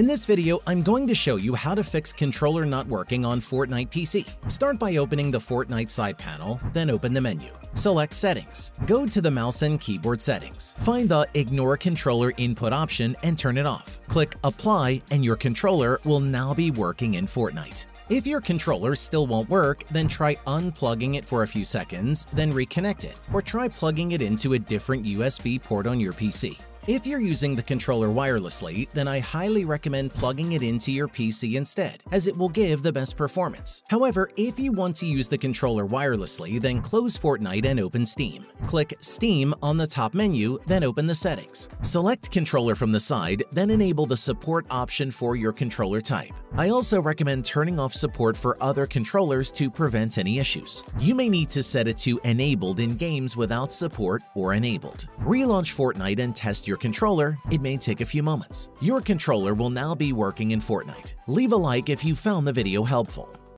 In this video, I'm going to show you how to fix controller not working on Fortnite PC. Start by opening the Fortnite side panel, then open the menu. Select Settings. Go to the mouse and keyboard settings. Find the Ignore Controller Input option and turn it off. Click Apply and your controller will now be working in Fortnite. If your controller still won't work, then try unplugging it for a few seconds, then reconnect it, or try plugging it into a different USB port on your PC. If you're using the controller wirelessly, then I highly recommend plugging it into your PC instead, as it will give the best performance. However, if you want to use the controller wirelessly, then close Fortnite and open Steam. Click Steam on the top menu, then open the settings. Select controller from the side, then enable the support option for your controller type. I also recommend turning off support for other controllers to prevent any issues. You may need to set it to enabled in games without support or enabled. Relaunch Fortnite and test your controller, it may take a few moments. Your controller will now be working in Fortnite. Leave a like if you found the video helpful.